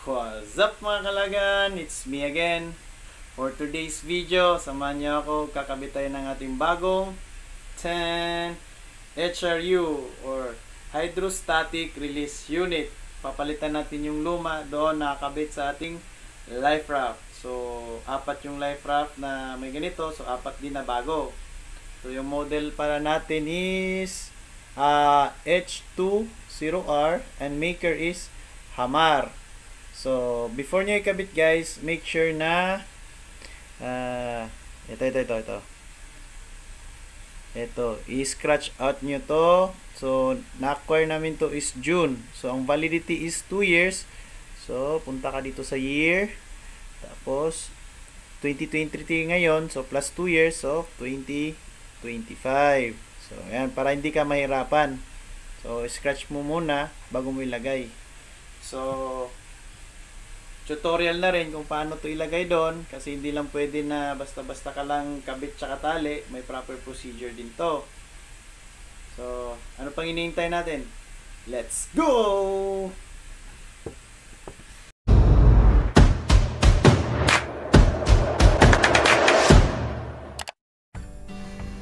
What's up mga kalagan? It's me again. For today's video, samahan niyo ako kakabit ng ating bagong 10 HRU or Hydrostatic Release Unit. Papalitan natin yung luma doon nakakabit sa ating life raft. So, apat yung life raft na may ganito. So, apat din na bago. So, yung model para natin is uh, H20R and maker is Hamar. So, before nyo ikabit guys, make sure na uh, ito, ito, ito, ito. Ito, i-scratch out nyo to. So, na-acquire namin to is June. So, ang validity is 2 years. So, punta ka dito sa year. Tapos, 2023 ngayon. So, plus 2 years. So, 2025. So, ayan, para hindi ka mahirapan. So, scratch mo muna bago mo ilagay. So, tutorial na rin kung paano to ilagay doon kasi hindi lang pwede na basta-basta ka lang kabit tsaka tali, may proper procedure din to. So, ano pang iniintay natin? Let's go!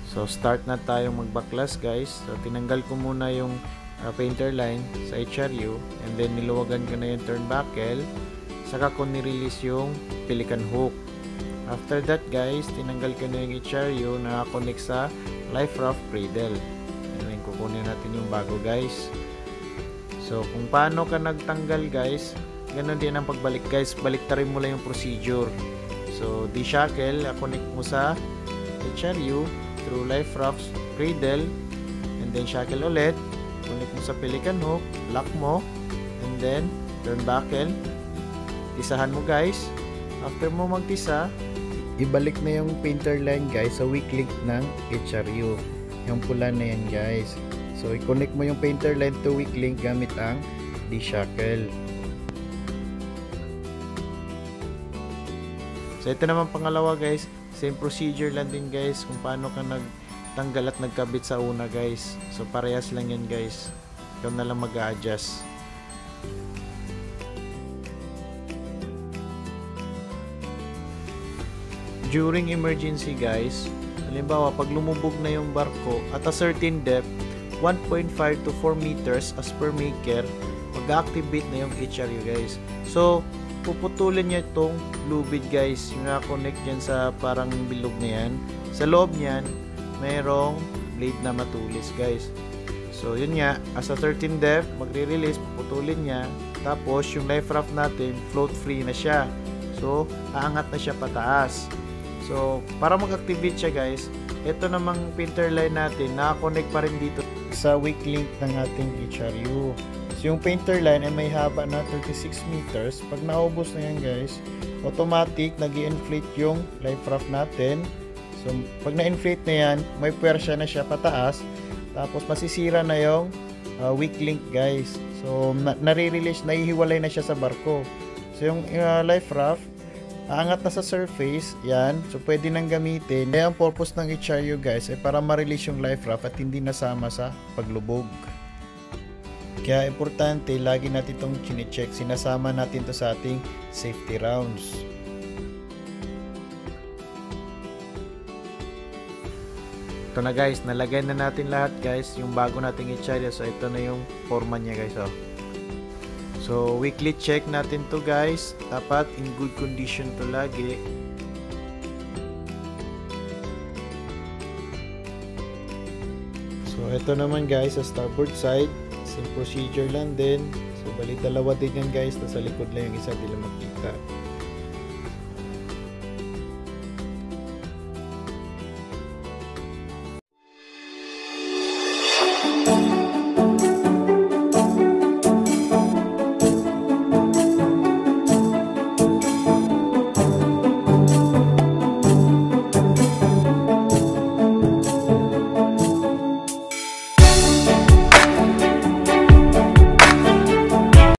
So, start na tayong magbaklas guys. So, tinanggal ko muna yung uh, painter line sa HRU and then niluwagan ko na yung turnbuckle saka ko ni-release yung pelican hook. After that guys tinanggal ko na yung HRU na connect sa life raft cradle. Then kukunin natin yung bago guys. So kung paano ka nagtanggal guys ganun din ang pagbalik. Guys baliktarin mo lang yung procedure. So de-shackle connect mo sa HRU through life raft cradle. And then shackle ulit. Connect mo sa pelican hook. Lock mo. And then turn buckle tisahan mo guys. After mo magtisa ibalik na yung painter line guys sa weak link ng HRU yung pula na yan guys. So i-connect mo yung painter line to weak link gamit ang D-shackle. So ito naman pangalawa guys. Same procedure lang din guys kung paano ka nagtanggal at nagkabit sa una guys. So parehas lang yan guys. Ikaw na lang mag-a-adjust during emergency guys, halimbawa pag lumubog na yung barko at a certain depth, 1.5 to 4 meters as per maker, mag-activate na yung HRU guys. So, puputulin niya itong lubid guys, yung na-connect yan sa parang bilog na yan. Sa loob niyan, mayroong blade na matulis guys. So, yun nga, as a 13 depth, magre-release, puputulin niya. Tapos, yung life raft natin, float free na siya. So, aangat na siya pataas. So, para mag-activate siya guys, ito namang painter line natin, nakakonect pa rin dito sa weak link ng ating HRU. So, yung painter line ay may haba na 36 meters. Pag naubos na yan guys, automatic nag inflate yung life raft natin. So, pag na-inflate na yan, may puwersya na siya pataas. Tapos, masisira na yung uh, weak link guys. So, na- nare-release, nahihiwalay na siya sa barko. So, yung uh, life raft, aangat na sa surface, yan. So, pwede nang gamitin. Kaya ang purpose ng HRU guys ay para ma-release yung life raft at hindi nasama sa paglubog. Kaya importante, lagi natin itong chine-check. Sinasama natin to sa ating safety rounds. Ito na guys, nalagay na natin lahat guys, yung bago nating HRU. So, ito na yung forma niya guys. Oh. So, weekly check natin to guys. Dapat in good condition to lagi. So, ito naman guys sa starboard side. Same procedure lang din. So, bali dalawa din yan guys. Nasa likod lang yung isa, di lang makita.